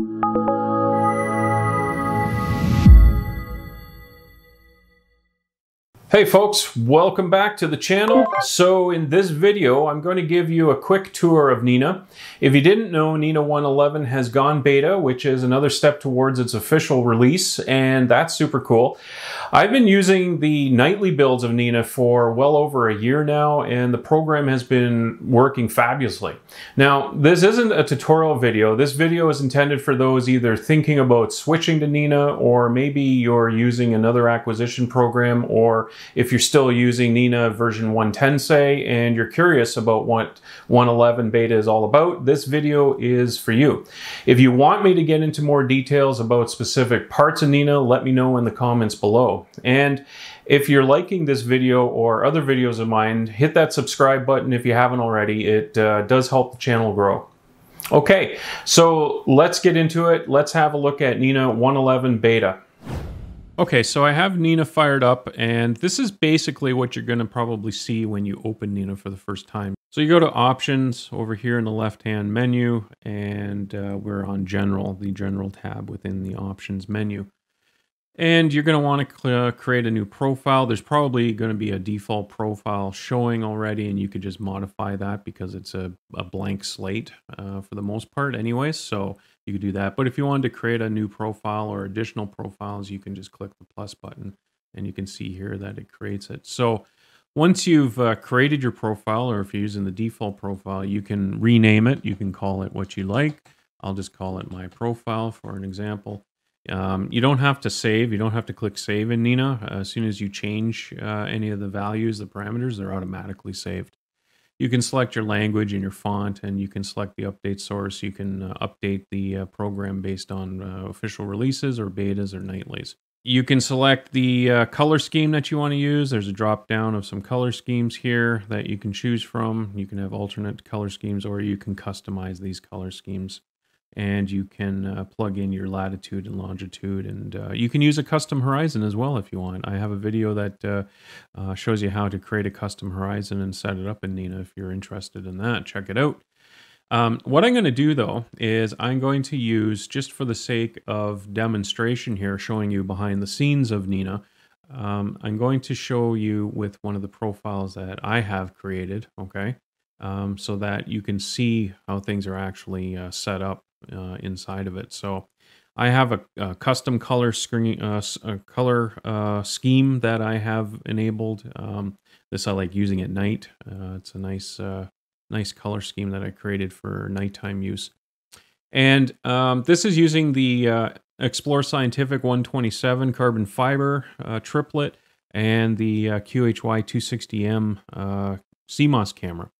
Música Hey folks, welcome back to the channel. So in this video, I'm going to give you a quick tour of Nina. If you didn't know, Nina 111 has gone beta, which is another step towards its official release, and that's super cool. I've been using the nightly builds of Nina for well over a year now, and the program has been working fabulously. Now, this isn't a tutorial video. This video is intended for those either thinking about switching to Nina, or maybe you're using another acquisition program, or if you're still using Nina version 110, say, and you're curious about what 111 beta is all about, this video is for you. If you want me to get into more details about specific parts of Nina, let me know in the comments below. And if you're liking this video or other videos of mine, hit that subscribe button if you haven't already. It uh, does help the channel grow. Okay, so let's get into it. Let's have a look at Nina 111 Beta. Okay, so I have Nina fired up, and this is basically what you're going to probably see when you open Nina for the first time. So you go to Options over here in the left-hand menu, and uh, we're on General, the General tab within the Options menu. And you're going to want to create a new profile. There's probably going to be a default profile showing already, and you could just modify that because it's a, a blank slate uh, for the most part anyways. So you could do that. But if you wanted to create a new profile or additional profiles, you can just click the plus button and you can see here that it creates it. So once you've uh, created your profile, or if you're using the default profile, you can rename it. You can call it what you like. I'll just call it my profile for an example. Um, you don't have to save. You don't have to click save in Nina. As soon as you change uh, any of the values, the parameters, they're automatically saved. You can select your language and your font, and you can select the update source. You can uh, update the uh, program based on uh, official releases or betas or nightlies. You can select the uh, color scheme that you want to use. There's a drop down of some color schemes here that you can choose from. You can have alternate color schemes or you can customize these color schemes and you can uh, plug in your latitude and longitude and uh, you can use a custom horizon as well if you want. I have a video that uh, uh shows you how to create a custom horizon and set it up in nina if you're interested in that check it out. Um, what i'm going to do though is i'm going to use just for the sake of demonstration here showing you behind the scenes of nina um, i'm going to show you with one of the profiles that i have created okay? Um, so that you can see how things are actually uh, set up uh, inside of it. So I have a, a custom color screen, uh, color uh, scheme that I have enabled. Um, this I like using at night. Uh, it's a nice, uh, nice color scheme that I created for nighttime use. And um, this is using the uh, Explore Scientific 127 carbon fiber triplet and the QHY 260M CMOS camera.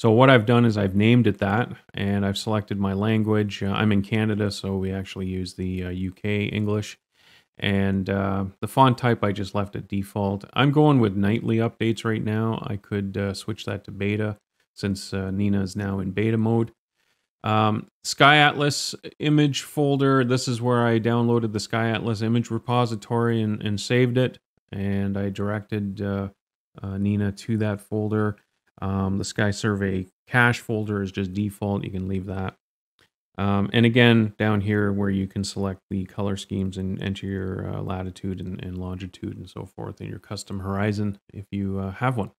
So what I've done is I've named it that, and I've selected my language. Uh, I'm in Canada, so we actually use the uh, UK English. And uh, the font type I just left at default. I'm going with nightly updates right now. I could uh, switch that to beta since uh, Nina is now in beta mode. Um, Sky Atlas image folder. This is where I downloaded the Sky Atlas image repository and, and saved it. And I directed uh, Nina to that folder. Um, the Sky Survey cache folder is just default. You can leave that. Um, and again, down here where you can select the color schemes and enter your uh, latitude and, and, longitude and so forth and your custom horizon if you uh, have one.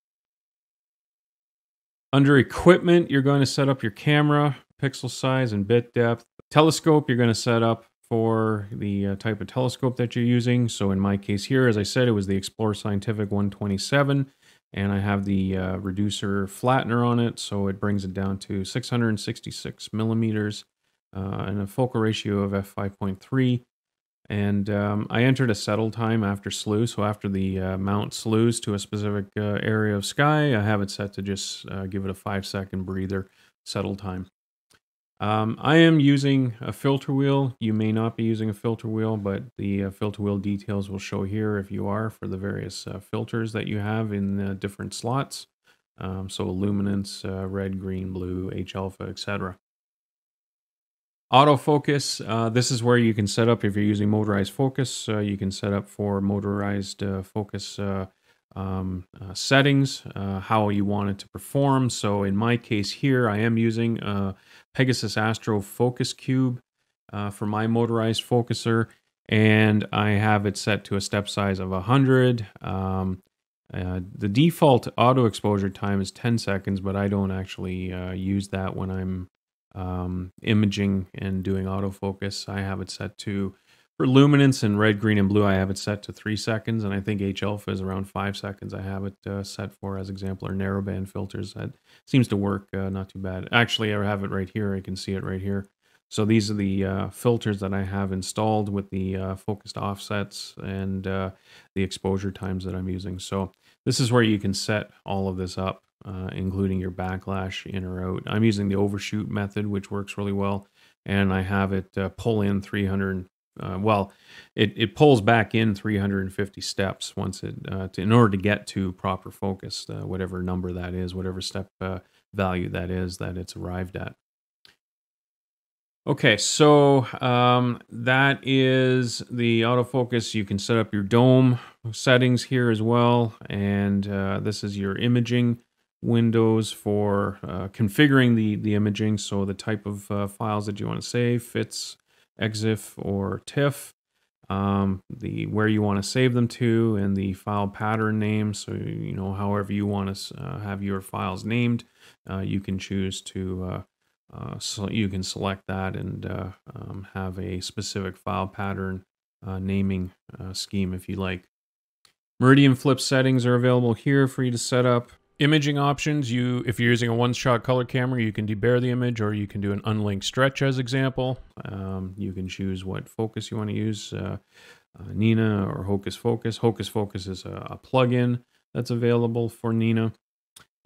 Under equipment, you're going to set up your camera, pixel size and bit depth. Telescope, you're going to set up for the uh, type of telescope that you're using. So in my case here, as I said, it was the Explore Scientific 127 and I have the uh, reducer flattener on it, so it brings it down to 666 millimeters uh, and a focal ratio of f5.3. And um, I entered a settle time after slew, so after the uh, mount slews to a specific uh, area of sky, I have it set to just uh, give it a five second breather settle time. Um, I am using a filter wheel. You may not be using a filter wheel, but the uh, filter wheel details will show here if you are for the various uh, filters that you have in the different slots. Um, so luminance, uh, red, green, blue, H-alpha, etc. Autofocus, uh, this is where you can set up, if you're using motorized focus, uh, you can set up for motorized uh, focus um, uh, settings, uh, how you want it to perform. So in my case here, I am using Pegasus Astro Focus Cube. uh, for my motorized focuser, and I have it set to a step size of 100. Um, uh, the default auto exposure time is 10 seconds, but I don't actually uh, use that when I'm um, imaging and doing autofocus. I have it set to, for luminance and red, green, and blue, I have it set to three seconds, and I think H alpha is around five seconds. I have it uh, set for as example or narrowband filters. That seems to work uh, not too bad. Actually, I have it right here. I can see it right here. So these are the uh, filters that I have installed with the uh, focused offsets and uh, the exposure times that I'm using. So this is where you can set all of this up, uh, including your backlash in or out. I'm using the overshoot method, which works really well. And I have it uh, pull in 300, uh, well, it, it pulls back in 350 steps once it, uh, to, in order to get to proper focus, uh, whatever number that is, whatever step uh, value that is that it's arrived at. Okay, so um, that is the autofocus. You can set up your dome settings here as well. And uh, this is your imaging windows for uh, configuring the, the imaging. So the type of files that you want to save, FITS, XISF, or TIFF. Um, the where you want to save them to and the file pattern name. So, you know, however you want to uh, have your files named, uh, you can choose to uh, uh, so you can select that and uh, um, have a specific file pattern naming scheme if you like. Meridian flip settings are available here for you to set up. Imaging options, you if you're using a one-shot color camera, you can debayer the image or you can do an unlinked stretch as example. Um, you can choose what focus you want to use, uh, uh, Nina or Hocus Focus. Hocus Focus is a, a plugin that's available for Nina.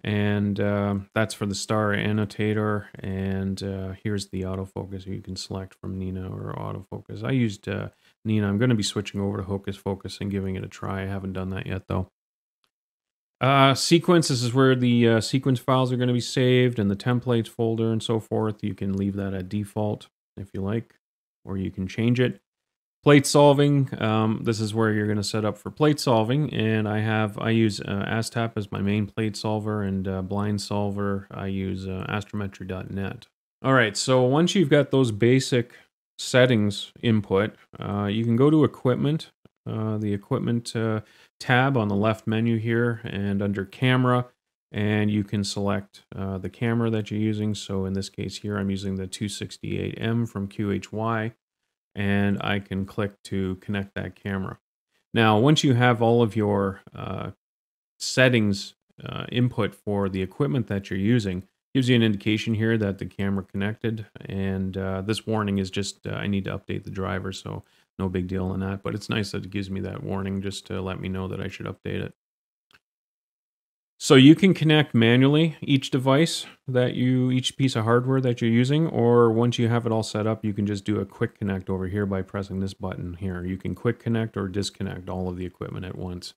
And uh, that's for the star annotator. And uh, here's the autofocus you can select from Nina or autofocus. I used uh, Nina. I'm going to be switching over to Hocus Focus and giving it a try. I haven't done that yet though uh, sequence this is where the uh, sequence files are going to be saved and the templates folder and so forth. You can leave that at default if you like or you can change it. Plate solving um, this is where you're going to set up for plate solving and i have i use uh, astap as my main plate solver and uh, blind solver. I use uh, astrometry.net all right so once you've got those basic settings input uh, you can go to equipment uh, the equipment uh, tab on the left menu here and under camera. And you can select uh, the camera that you're using. So in this case here i'm using the 268m from qhy and I can click to connect that camera. Now, once you have all of your uh, settings uh, input for the equipment that you're using, gives you an indication here that the camera connected, and this warning is just I need to update the driver, so no big deal on that. But it's nice that it gives me that warning just to let me know that I should update it. So you can connect manually each device that you, each piece of hardware that you're using, or once you have it all set up, you can just do a quick connect over here by pressing this button here. You can quick connect or disconnect all of the equipment at once.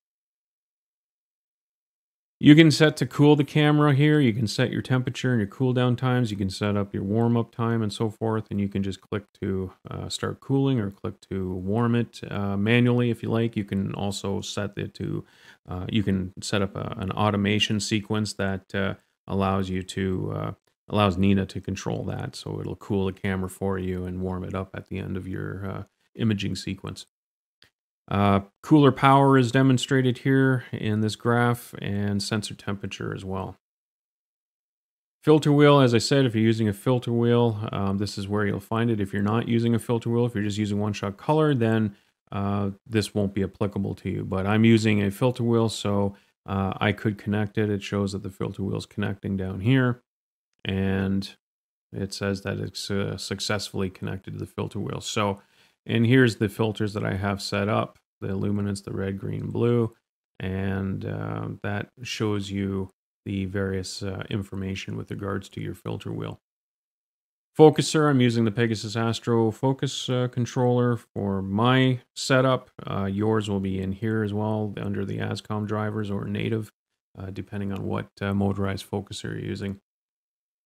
You can set to cool the camera here. You can set your temperature and your cool down times. You can set up your warm up time and so forth. And you can just click to uh, start cooling or click to warm it uh, manually if you like. You can also set it to, uh, you can set up a, an automation sequence that uh, allows you to, uh, allows Nina to control that. So it'll cool the camera for you and warm it up at the end of your uh, imaging sequence. Uh, cooler power is demonstrated here in this graph and sensor temperature as well. Filter wheel, as I said, if you're using a filter wheel, um, this is where you'll find it. If you're not using a filter wheel, if you're just using one-shot color, then uh, this won't be applicable to you. But I'm using a filter wheel, so uh, I could connect it. It shows that the filter wheel is connecting down here, and it says that it's uh, successfully connected to the filter wheel. So and here's the filters that I have set up, the luminance, the red, green, blue, and uh, that shows you the various uh, information with regards to your filter wheel. Focuser, I'm using the Pegasus Astro focus uh, controller for my setup. Uh, yours will be in here as well under the ASCOM drivers or native, uh, depending on what uh, motorized focuser you're using.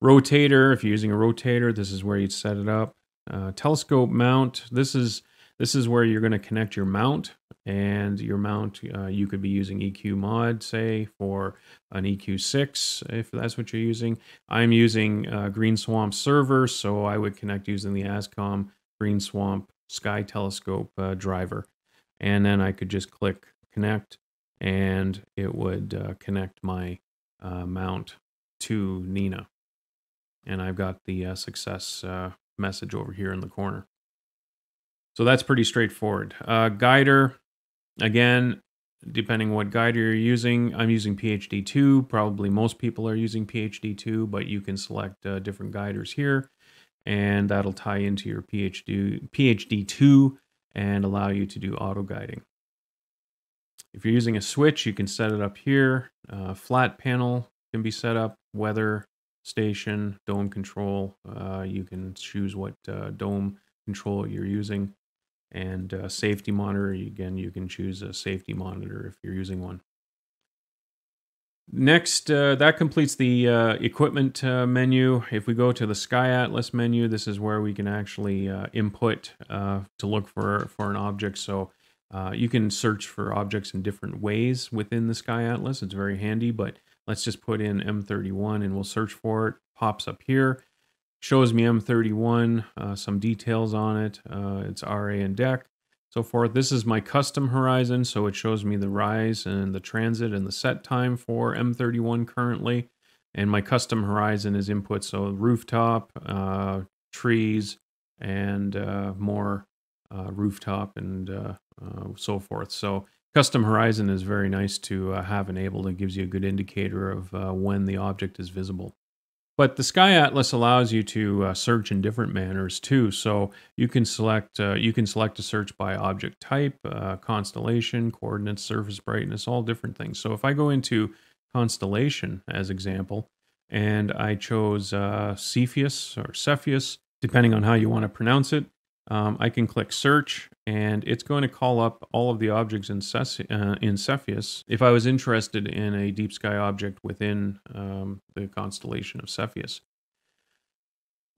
Rotator, if you're using a rotator, this is where you'd set it up. Uh, telescope mount. This is this is where you're going to connect your mount, and your mount uh, you could be using EQ mod, say for an EQ6 if that's what you're using. I'm using uh, Green Swamp server, so I would connect using the ASCOM Green Swamp Sky Telescope uh, driver. And then I could just click connect and it would uh, connect my uh, mount to Nina. And I've got the uh, success uh, message over here in the corner. So that's pretty straightforward. Uh, guider, again, depending what guider you're using, I'm using PHD2. Probably most people are using PHD2, but you can select uh, different guiders here, and that'll tie into your PHD, PHD2 and allow you to do auto guiding. If you're using a switch, you can set it up here. Uh, flat panel can be set up, weather, station, dome control. Uh, you can choose what uh, dome control you're using. And uh, safety monitor, again, you can choose a safety monitor if you're using one. Next, uh, that completes the uh, equipment uh, menu. If we go to the Sky Atlas menu, this is where we can actually input to look for, for an object. So you can search for objects in different ways within the Sky Atlas. It's very handy, but let's just put in M31 and we'll search for it. Pops up here, shows me M31, uh, some details on it. Uh, it's RA and Dec, so forth. This is my custom horizon, so it shows me the rise and the transit and the set time for M31 currently. And my custom horizon is input, so rooftop, uh, trees, and uh, more uh, rooftop and uh, so forth. So custom horizon is very nice to uh, have enabled. It gives you a good indicator of uh, when the object is visible. But the Sky Atlas allows you to uh, search in different manners too. So you can select uh, you can select a search by object type, uh, constellation, coordinates, surface brightness, all different things. So if I go into constellation as example, and I chose Cepheus or Cepheus, depending on how you want to pronounce it, um, I can click search and it's going to call up all of the objects in, uh, in Cepheus if I was interested in a deep sky object within um, the constellation of Cepheus.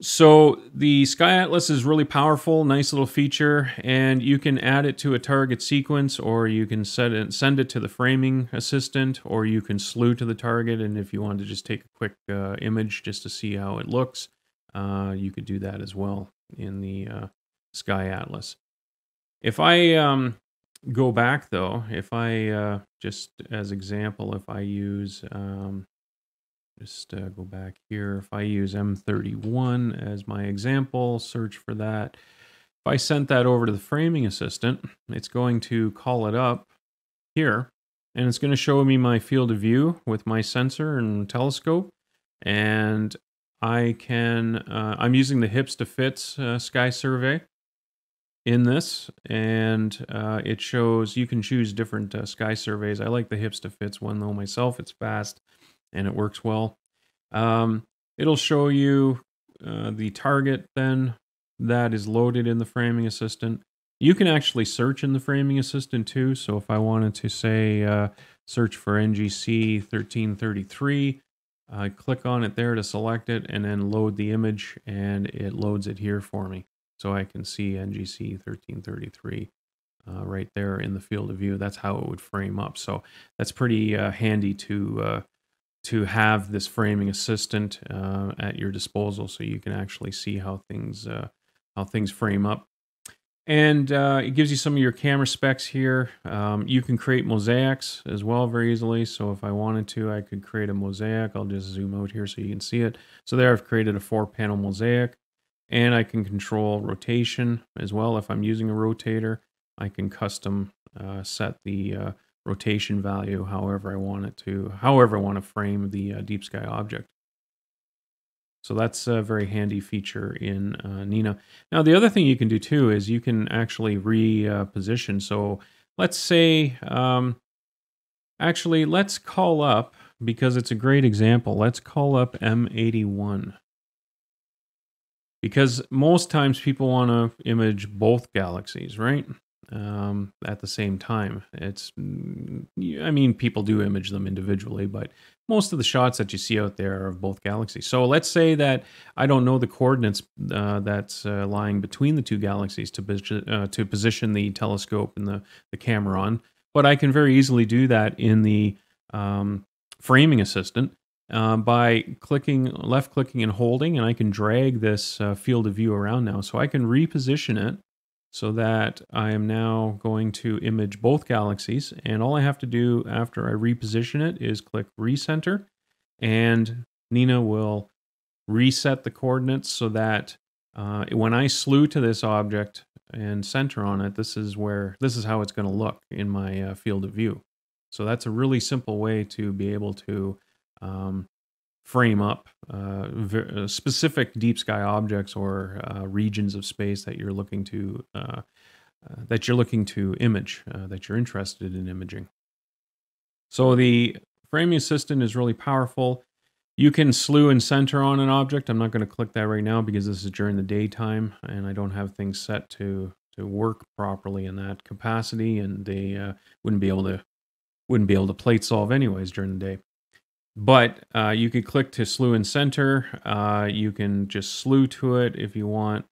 So the Sky Atlas is really powerful, nice little feature, and you can add it to a target sequence, or you can set it, send it to the framing assistant, or you can slew to the target. And if you want to just take a quick uh, image just to see how it looks, uh, you could do that as well in the uh, Sky Atlas. If I um, go back though, if I uh, just as example, if I use um, just uh, go back here, if I use M31 as my example, search for that. If I sent that over to the framing assistant, it's going to call it up here and it's going to show me my field of view with my sensor and telescope. And I can, uh, I'm using the hips to fits uh, sky survey in this, and uh, it shows you can choose different uh, sky surveys. I like the hips to fits one though myself. It's fast and it works well. Um, it'll show you uh, the target then that is loaded in the framing assistant. You can actually search in the framing assistant too. So if I wanted to say uh, search for NGC 1333, I click on it there to select it and then load the image and it loads it here for me. So I can see NGC 1333 uh, right there in the field of view. That's how it would frame up. So that's pretty uh, handy to uh, to have this framing assistant uh, at your disposal, so you can actually see how things uh, how things frame up. And uh, it gives you some of your camera specs here. Um, you can create mosaics as well very easily. So if I wanted to, I could create a mosaic. I'll just zoom out here so you can see it. So there I've created a four panel mosaic. And I can control rotation as well. If I'm using a rotator, I can custom uh, set the uh, rotation value however I want it to, however I want to frame the uh, deep sky object. So that's a very handy feature in uh, Nina. Now, the other thing you can do too is you can actually reposition. so let's say, um, actually, let's call up, because it's a great example, let's call up M81 because most times people want to image both galaxies, right? Um, at the same time. It's, mm, I mean, people do image them individually, but most of the shots that you see out there are of both galaxies. So let's say that I don't know the coordinates uh, that's uh, lying between the two galaxies to, uh, to position the telescope and the, the camera on, but I can very easily do that in the um, framing assistant uh, by clicking, left clicking and holding, and I can drag this uh, field of view around now. So I can reposition it so that I am now going to image both galaxies. And all I have to do after I reposition it is click recenter, and Nina will reset the coordinates so that uh, when I slew to this object and center on it, this is where this is how it's going to look in my uh, field of view. So that's a really simple way to be able to um, frame up uh, uh, specific deep sky objects or uh, regions of space that you're looking to uh, uh, that you're looking to image uh, that you're interested in imaging. So the framing assistant is really powerful. You can slew and center on an object. I'm not going to click that right now because this is during the daytime and I don't have things set to to work properly in that capacity, and they wouldn't be able to wouldn't be able to plate solve anyways during the day. But uh, you could click to slew and center. Uh, you can just slew to it if you want.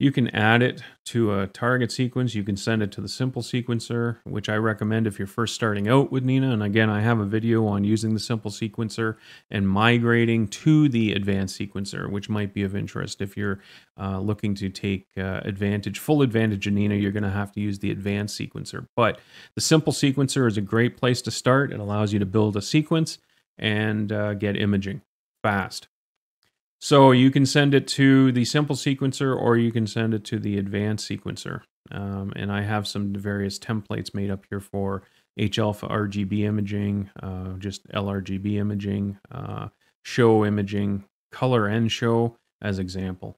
You can add it to a target sequence. You can send it to the simple sequencer, which I recommend if you're first starting out with Nina. And again, I have a video on using the simple sequencer and migrating to the advanced sequencer, which might be of interest. If you're uh, looking to take uh, advantage, full advantage of Nina, you're going to have to use the advanced sequencer. But the simple sequencer is a great place to start. It allows you to build a sequence and uh, get imaging fast. So you can send it to the simple sequencer or you can send it to the advanced sequencer. Um, and I have some various templates made up here for H-alpha RGB imaging, uh, just LRGB imaging, uh, show imaging, color and show as example.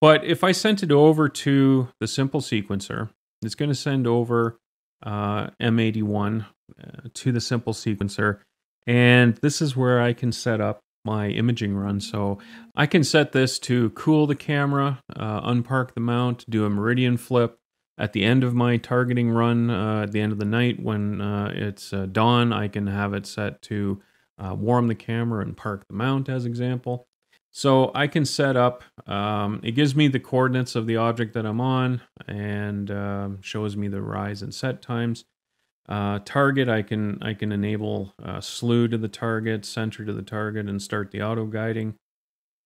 But if I sent it over to the simple sequencer, it's going to send over uh, M81 uh, to the simple sequencer. And this is where I can set up my imaging run. So I can set this to cool the camera, uh, unpark the mount, do a meridian flip. At the end of my targeting run, uh, at the end of the night when uh, it's uh, dawn, I can have it set to uh, warm the camera and park the mount as example. So I can set up, um, it gives me the coordinates of the object that I'm on and um, shows me the rise and set times. Uh, target, I can I can enable uh, slew to the target, center to the target, and start the auto guiding.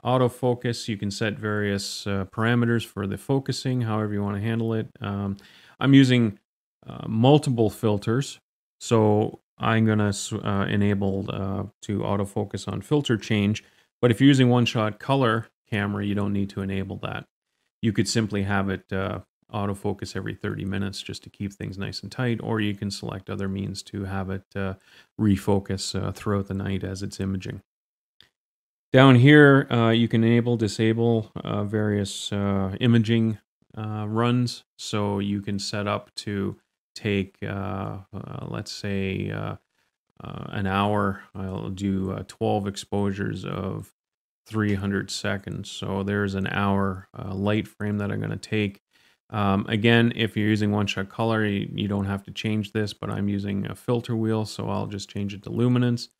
Autofocus, you can set various uh, parameters for the focusing, however you want to handle it. Um, I'm using uh, multiple filters, so I'm going to uh, enable uh, to autofocus on filter change. But if you're using one-shot color camera, you don't need to enable that. You could simply have it autofocus every 30 minutes just to keep things nice and tight, or you can select other means to have it uh, refocus uh, throughout the night as it's imaging. Down here, uh, you can enable, disable uh, various uh, imaging uh, runs. So you can set up to take, let's say, an hour. I'll do 12 exposures of 300 seconds. So there's an hour light frame that I'm going to take um, again, if you're using one-shot color, you, you, don't have to change this, but I'm using a filter wheel, so I'll just change it to luminance.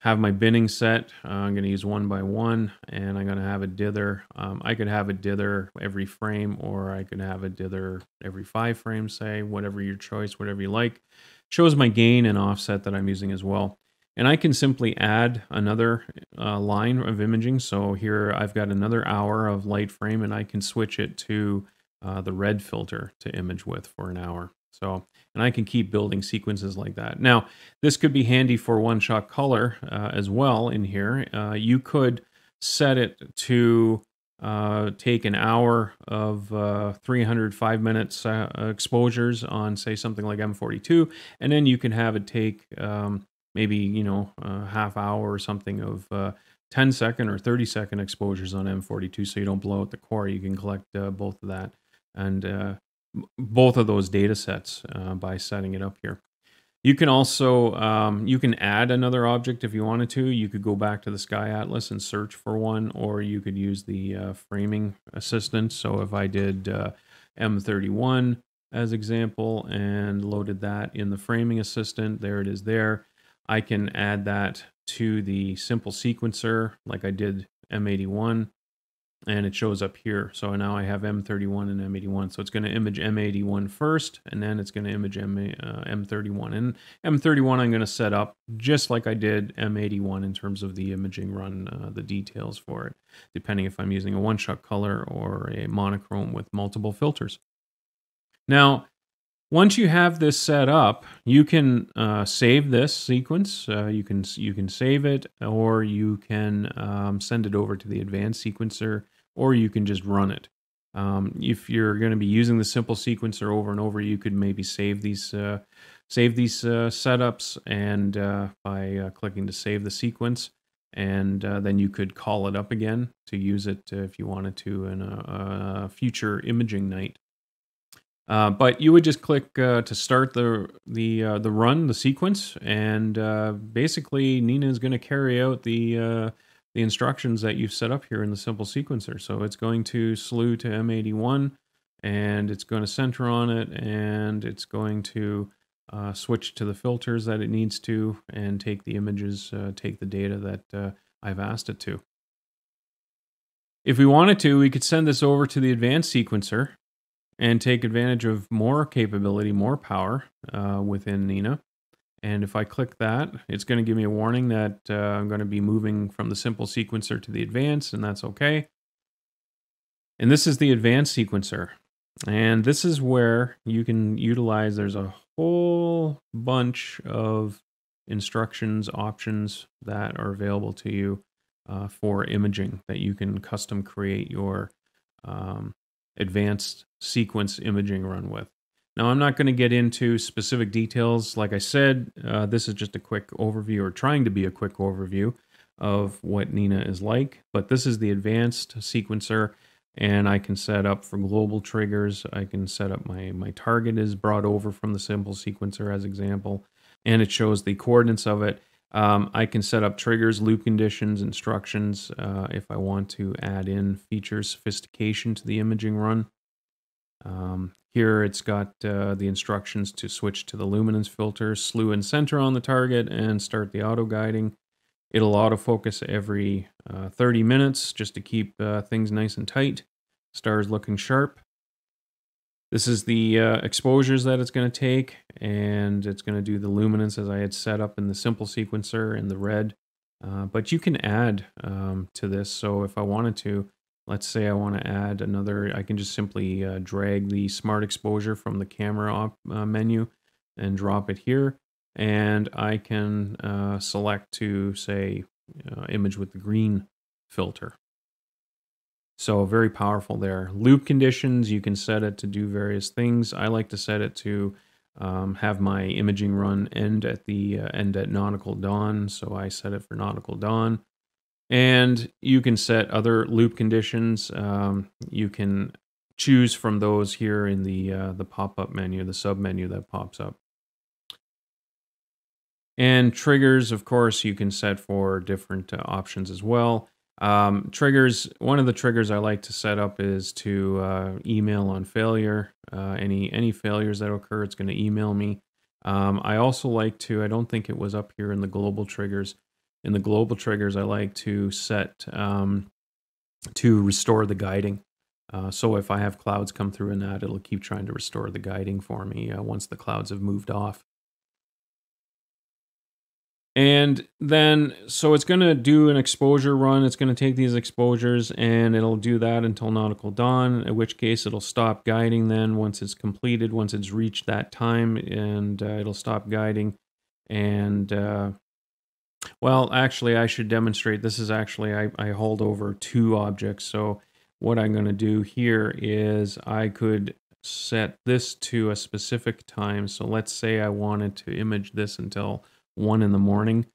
Have my binning set. Uh, I'm going to use one by one, and I'm going to have a dither. Um, I could have a dither every frame, or I could have a dither every five frames, say, whatever your choice, whatever you like. Shows my gain and offset that I'm using as well. And I can simply add another uh, line of imaging. So here I've got another hour of light frame, and I can switch it to uh, the red filter to image with for an hour. So, and I can keep building sequences like that. Now, this could be handy for one-shot color uh, as well in here. Uh, you could set it to uh, take an hour of uh, 305 minutes uh, exposures on, say, something like M42, and then you can have it take um, maybe, you know, a half hour or something of uh, 10 second or 30 second exposures on M42 so you don't blow out the core. You can collect uh, both of that and uh, both of those data sets uh, by setting it up here. You can also um, you can add another object if you wanted to. You could go back to the Sky Atlas and search for one, or you could use the uh, framing assistant. So if I did uh, M31 as example and loaded that in the framing assistant, there it is there. I can add that to the simple sequencer like I did M81 and it shows up here. So now I have M31 and M81. So it's going to image M81 first, and then it's going to image M, uh, M31. And M31 I'm going to set up just like I did M81 in terms of the imaging run, uh, the details for it, depending if I'm using a one-shot color or a monochrome with multiple filters. Now, once you have this set up, you can uh, save this sequence. Uh, you can you can save it, or you can um, send it over to the advanced sequencer or you can just run it. Um, if you're going to be using the simple sequencer over and over, you could maybe save these uh, save these uh, setups and uh, by uh, clicking to save the sequence, and uh, then you could call it up again to use it if you wanted to in a, a future imaging night. Uh, but you would just click to start the the the run, the sequence, and basically Nina is going to carry out the the instructions that you've set up here in the simple sequencer. So it's going to slew to M81 and it's going to center on it and it's going to uh, switch to the filters that it needs to and take the images, uh, take the data that uh, I've asked it to. If we wanted to, we could send this over to the advanced sequencer and take advantage of more capability, more power uh, within Nina. And if I click that, it's going to give me a warning that uh, I'm going to be moving from the simple sequencer to the advanced, and that's okay. And this is the advanced sequencer. And this is where you can utilize, there's a whole bunch of instructions, options that are available to you uh, for imaging that you can custom create your um, advanced sequence imaging run with. Now, I'm not going to get into specific details. Like I said, uh, this is just a quick overview or trying to be a quick overview of what Nina is like. But this is the advanced sequencer, and I can set up for global triggers. I can set up my, my target is brought over from the simple sequencer as example, and it shows the coordinates of it. Um, I can set up triggers, loop conditions, instructions uh, if I want to add in feature sophistication to the imaging run. Um, here it's got uh, the instructions to switch to the luminance filter, slew and center on the target, and start the auto guiding. It'll autofocus every uh, 30 minutes just to keep uh, things nice and tight. Stars looking sharp. This is the uh, exposures that it's going to take, and it's going to do the luminance as I had set up in the simple sequencer in the red. Uh, but you can add um, to this, so if I wanted to, Let's say I want to add another, I can just simply uh, drag the smart exposure from the camera op, uh, menu and drop it here. And I can uh, select to say uh, image with the green filter. So very powerful there. Loop conditions, you can set it to do various things. I like to set it to um, have my imaging run end at the uh, end at nautical dawn. So I set it for nautical dawn. And you can set other loop conditions. Um, you can choose from those here in the uh, the pop-up menu, the sub menu that pops up. And triggers, of course, you can set for different uh, options as well. Um, triggers, one of the triggers I like to set up is to uh, email on failure. Uh, any any failures that occur, it's going to email me. Um, I also like to, I don't think it was up here in the global triggers, in the global triggers, I like to set um, to restore the guiding. Uh, so if I have clouds come through in that, it'll keep trying to restore the guiding for me uh, once the clouds have moved off. And then, so it's going to do an exposure run. It's going to take these exposures and it'll do that until nautical dawn, in which case it'll stop guiding then once it's completed, once it's reached that time, and uh, it'll stop guiding. And uh, well, actually, I should demonstrate. This is actually, I, I hold over two objects. So what I'm going to do here is I could set this to a specific time. So let's say I wanted to image this until 1 in the morning.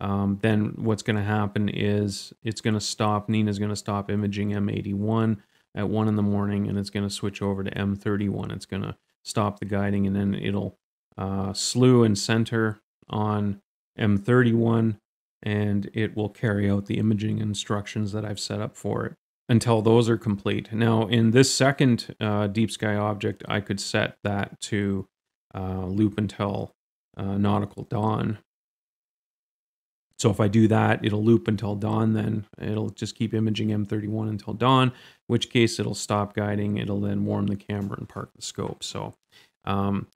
Um, then what's going to happen is it's going to stop, Nina's going to stop imaging M81 at 1 in the morning and it's going to switch over to M31. It's going to stop the guiding and then it'll uh, slew and center on M31 and it will carry out the imaging instructions that I've set up for it until those are complete. Now, in this second uh, deep sky object, I could set that to uh, loop until uh, nautical dawn. So if I do that, it'll loop until dawn, then it'll just keep imaging M31 until dawn, which case it'll stop guiding, it'll then warm the camera and park the scope. So um,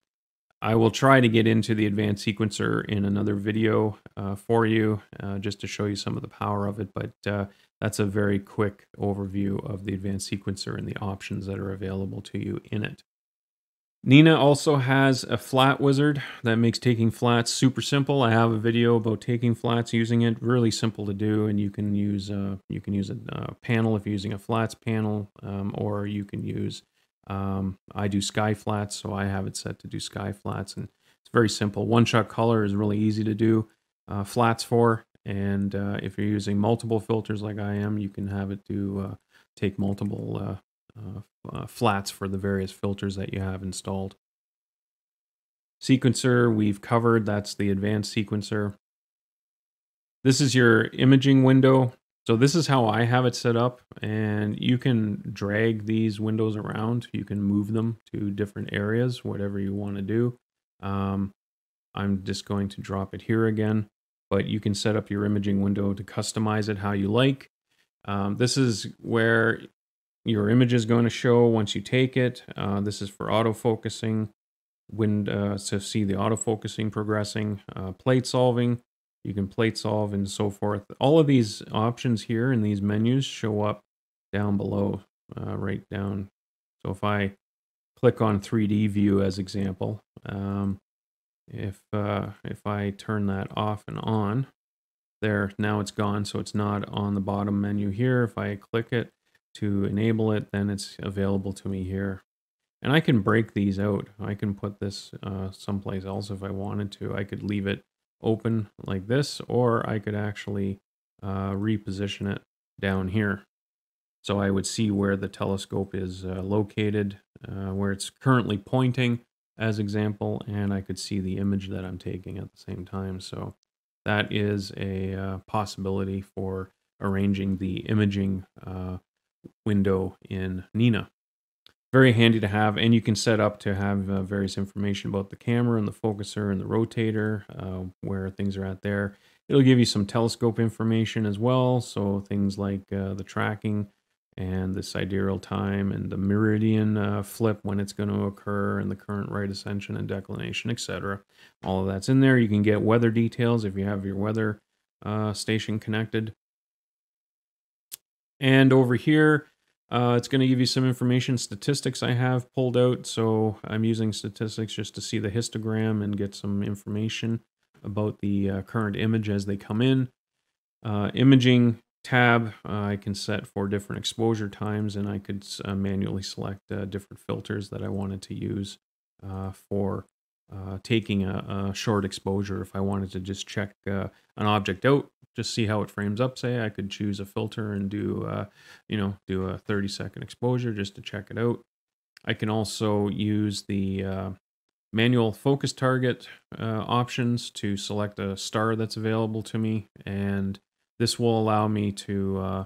I will try to get into the advanced sequencer in another video uh, for you, uh, just to show you some of the power of it, but uh, that's a very quick overview of the advanced sequencer and the options that are available to you in it. Nina also has a flat wizard that makes taking flats super simple. I have a video about taking flats using it. Really simple to do, and you can use uh, you can use a panel if you're using a flats panel, um, or you can use. Um, I do sky flats, so I have it set to do sky flats, and it's very simple. One shot color is really easy to do uh, flats for, and uh, if you're using multiple filters like I am, you can have it do uh, take multiple uh, uh, uh, flats for the various filters that you have installed. Sequencer we've covered, that's the advanced sequencer. This is your imaging window. So this is how I have it set up and you can drag these windows around. You can move them to different areas, whatever you want to do. Um, I'm just going to drop it here again, but you can set up your imaging window to customize it how you like. Um, this is where your image is going to show once you take it. Uh, this is for autofocusing, when uh, to see the autofocusing progressing, uh, plate solving. You can plate solve and so forth. All of these options here in these menus show up down below, uh, right down. So if I click on 3D view as example, um, if uh, if I turn that off and on, there now it's gone, so it's not on the bottom menu here. If I click it, to enable it, then it's available to me here. And I can break these out. I can put this uh, someplace else if I wanted to. I could leave it open like this, or I could actually uh, reposition it down here. So I would see where the telescope is uh, located, uh, where it's currently pointing as example, and I could see the image that I'm taking at the same time. So that is a uh, possibility for arranging the imaging uh, window in Nina. Very handy to have, and you can set up to have uh, various information about the camera and the focuser and the rotator, uh, where things are at there. It'll give you some telescope information as well, so things like uh, the tracking and the sidereal time and the meridian uh, flip when it's going to occur and the current right ascension and declination, etc. All of that's in there. You can get weather details if you have your weather uh, station connected. And over here, uh, it's going to give you some information, statistics I have pulled out. So I'm using statistics just to see the histogram and get some information about the uh, current image as they come in. Uh, imaging tab, uh, I can set for different exposure times and I could uh, manually select uh, different filters that I wanted to use for taking a, a, short exposure. If I wanted to just check an object out, just see how it frames up. Say I could choose a filter and do, uh, you know, do a 30 second exposure just to check it out. I can also use the uh, manual focus target uh, options to select a star that's available to me. And this will allow me to uh,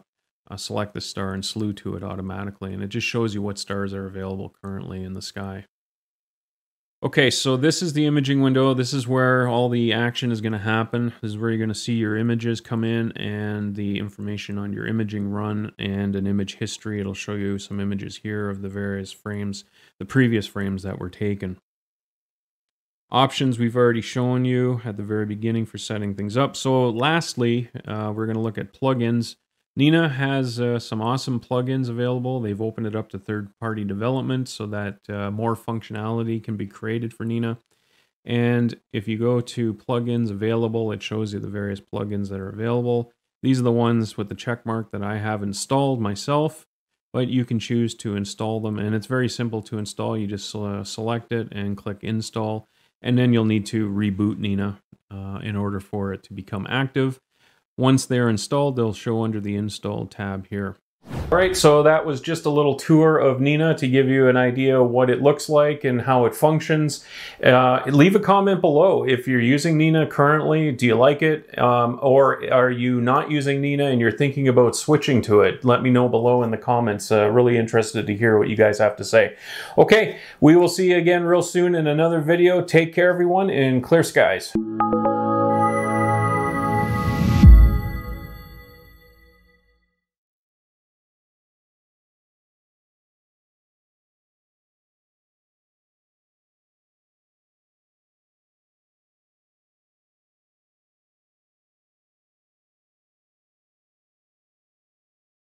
uh, select the star and slew to it automatically. And it just shows you what stars are available currently in the sky. Okay, so this is the imaging window. This is where all the action is going to happen. This is where you're going to see your images come in and the information on your imaging run and an image history. It'll show you some images here of the various frames, the previous frames that were taken. Options we've already shown you at the very beginning for setting things up. So lastly, uh, we're going to look at plugins. Nina has uh, some awesome plugins available. They've opened it up to third-party development so that uh, more functionality can be created for Nina. And if you go to plugins available, it shows you the various plugins that are available. These are the ones with the check mark that I have installed myself, but you can choose to install them. And it's very simple to install. You just uh, select it and click install. And then you'll need to reboot Nina uh, in order for it to become active. Once they're installed, they'll show under the install tab here. All right, so that was just a little tour of Nina to give you an idea what it looks like and how it functions. Uh, leave a comment below if you're using Nina currently. Do you like it? Um, or are you not using Nina and you're thinking about switching to it? Let me know below in the comments. Uh, really interested to hear what you guys have to say. Okay, we will see you again real soon in another video. Take care, everyone, and clear skies.